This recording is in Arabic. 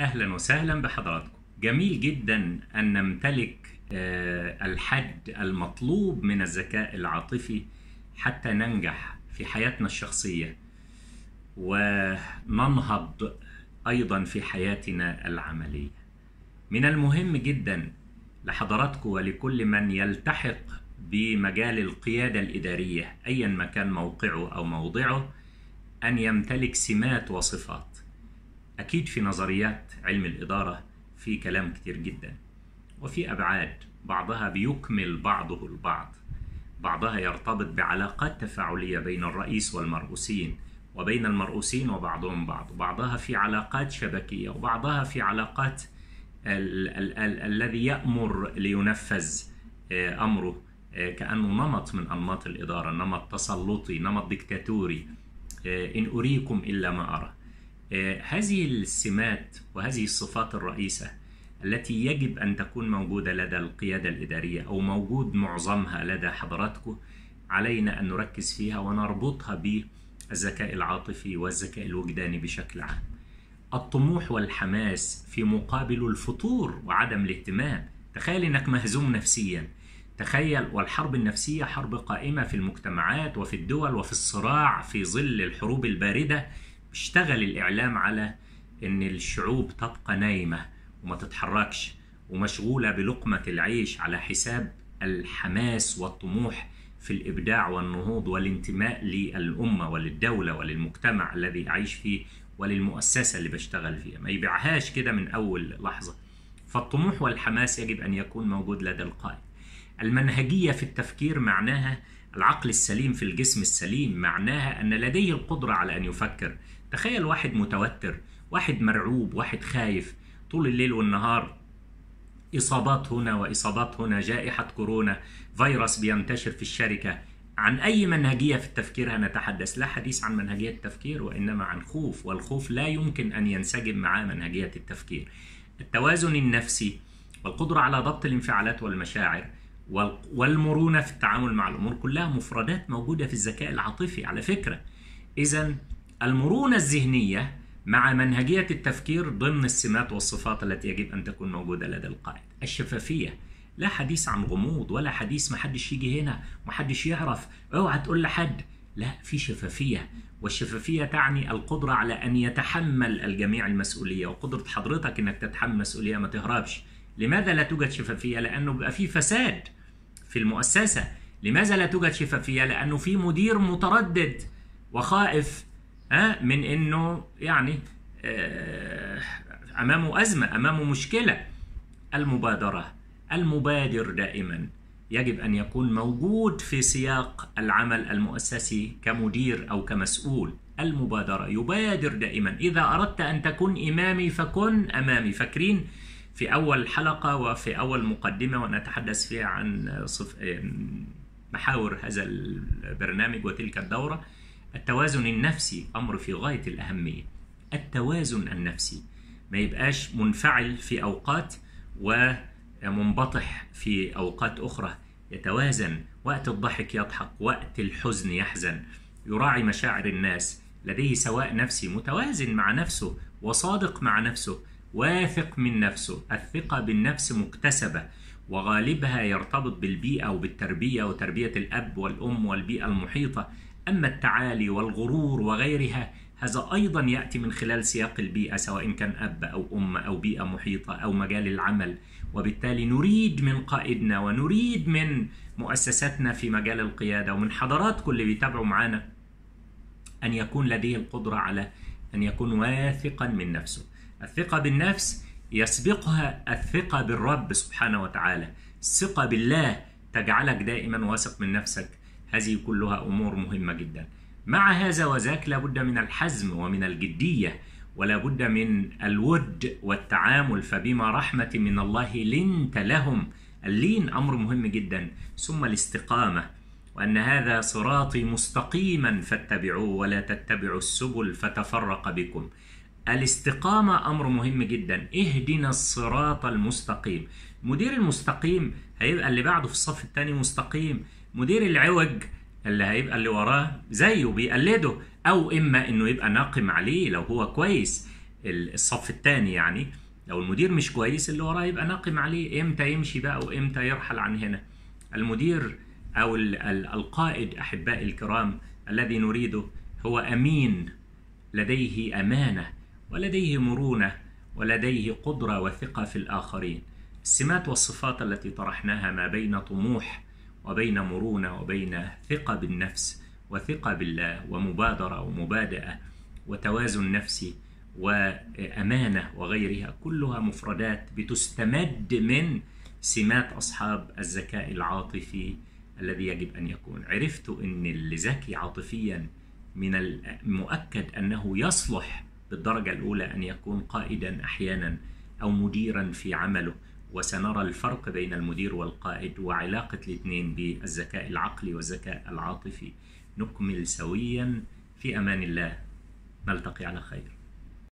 أهلا وسهلا بحضراتكم. جميل جدا أن نمتلك آه، الحد المطلوب من الذكاء العاطفي حتى ننجح في حياتنا الشخصية وننهض أيضا في حياتنا العملية. من المهم جدا لحضراتكم ولكل من يلتحق بمجال القيادة الإدارية أيا ما كان موقعه أو موضعه أن يمتلك سمات وصفات. أكيد في نظريات علم الإدارة في كلام كتير جدا وفي أبعاد بعضها بيكمل بعضه البعض. بعضها يرتبط بعلاقات تفاعلية بين الرئيس والمرؤوسين وبين المرؤوسين وبعضهم بعض. بعضها في علاقات شبكية وبعضها في علاقات ال- ال- ال- الذي يأمر لينفذ آه، أمره آه، كأنه نمط من أنماط الإدارة نمط تسلطي نمط ديكتاتوري آه، إن أريكم إلا ما أرى. هذه السمات وهذه الصفات الرئيسة التي يجب أن تكون موجودة لدى القيادة الإدارية أو موجود معظمها لدى حضراتكم علينا أن نركز فيها ونربطها بالذكاء العاطفي والذكاء الوجداني بشكل عام. الطموح والحماس في مقابل الفتور وعدم الاهتمام. تخيل إنك مهزوم نفسيا. تخيل والحرب النفسية حرب قائمة في المجتمعات وفي الدول وفي الصراع في ظل الحروب الباردة. اشتغل الإعلام على أن الشعوب تبقى نايمة وما تتحركش ومشغولة بلقمة العيش على حساب الحماس والطموح في الإبداع والنهوض والانتماء للأمة وللدولة وللمجتمع الذي أعيش فيه وللمؤسسة اللي بشتغل فيها. ما يبيعهاش كده من أول لحظة. فالطموح والحماس يجب أن يكون موجود لدى القائد. المنهجية في التفكير معناها العقل السليم في الجسم السليم معناها أن لديه القدرة على أن يفكر. تخيل واحد متوتر واحد مرعوب واحد خايف طول الليل والنهار إصابات هنا وإصابات هنا جائحة كورونا فيروس بينتشر في الشركة. عن أي منهجية في التفكير هنتحدث؟ لا حديث عن منهجية التفكير وإنما عن خوف والخوف لا يمكن أن ينسجم مع منهجية التفكير. التوازن النفسي والقدرة على ضبط الانفعالات والمشاعر وال- والمرونة في التعامل مع الأمور كلها مفردات موجودة في الذكاء العاطفي على فكرة. إذا المرونة الذهنية مع منهجية التفكير ضمن السمات والصفات التي يجب أن تكون موجودة لدى القائد. الشفافية لا حديث عن غموض ولا حديث محدش يجي هنا محدش يعرف اوعى تقول لحد. لا في شفافية والشفافية تعني القدرة على أن يتحمل الجميع المسؤولية وقدرة حضرتك أنك تتحمل مسؤولية ما تهربش. لماذا لا توجد شفافية؟ لأنه بيبقى في فساد. في المؤسسة. لماذا لا توجد شفافية؟ لأنه في مدير متردد وخائف من أنه يعني آه، أمامه أزمة أمامه مشكلة. المبادرة المبادر دائما يجب أن يكون موجود في سياق العمل المؤسسي كمدير أو كمسؤول. المبادرة يبادر دائما. إذا أردت أن تكون إمامي فكن أمامي فاكرين في أول حلقة وفي أول مقدمة ونتحدث فيها عن صف... محاور هذا البرنامج وتلك الدورة. التوازن النفسي أمر في غاية الأهمية. التوازن النفسي ما يبقاش منفعل في أوقات ومنبطح في أوقات أخرى. يتوازن وقت الضحك يضحك وقت الحزن يحزن. يراعي مشاعر الناس لديه سواء نفسي متوازن مع نفسه وصادق مع نفسه. واثق من نفسه. الثقة بالنفس مكتسبة وغالبها يرتبط بالبيئة وبالتربية وتربية الأب والأم والبيئة المحيطة. أما التعالي والغرور وغيرها هذا أيضا يأتي من خلال سياق البيئة سواء كان أب أو أم أو بيئة محيطة أو مجال العمل. وبالتالي نريد من قائدنا ونريد من مؤسساتنا في مجال القيادة ومن حضراتكم اللي بيتابعوا معانا أن يكون لديه القدرة على أن يكون واثقا من نفسه. الثقة بالنفس يسبقها الثقة بالرب سبحانه وتعالى. الثقة بالله تجعلك دائما واثق من نفسك. هذه كلها أمور مهمة جدا. مع هذا وذاك لابد من الحزم ومن الجدية ولا بد من الود والتعامل فبما رحمة من الله لنت لهم. اللين أمر مهم جدا. ثم الاستقامة. وأن هذا صراطي مستقيما فاتبعوه ولا تتبعوا السبل فتفرق بكم. الاستقامة أمر مهم جدا. اهدنا الصراط المستقيم. مدير المستقيم هيبقى اللي بعده في الصف الثاني مستقيم. مدير العوج اللي هيبقى اللي وراه زيه بيقلده. أو إما إنه يبقى ناقم عليه لو هو كويس. الصف الثاني يعني. لو المدير مش كويس اللي وراه يبقى ناقم عليه. إمتى يمشي بقى وإمتى يرحل عن هنا؟ المدير أو القائد أحبائي الكرام الذي نريده هو أمين. لديه أمانة. ولديه مرونة ولديه قدرة وثقة في الآخرين. السمات والصفات التي طرحناها ما بين طموح وبين مرونة وبين ثقة بالنفس وثقة بالله ومبادرة ومبادئة وتوازن نفسي وأمانة وغيرها كلها مفردات بتستمد من سمات أصحاب الذكاء العاطفي الذي يجب أن يكون. عرفت إن اللي ذكي عاطفيا من المؤكد أنه يصلح بالدرجة الأولى أن يكون قائدا أحيانا أو مديرا في عمله وسنرى الفرق بين المدير والقائد وعلاقة الاثنين بالذكاء العقلي والذكاء العاطفي. نكمل سويا. في أمان الله. نلتقي على خير.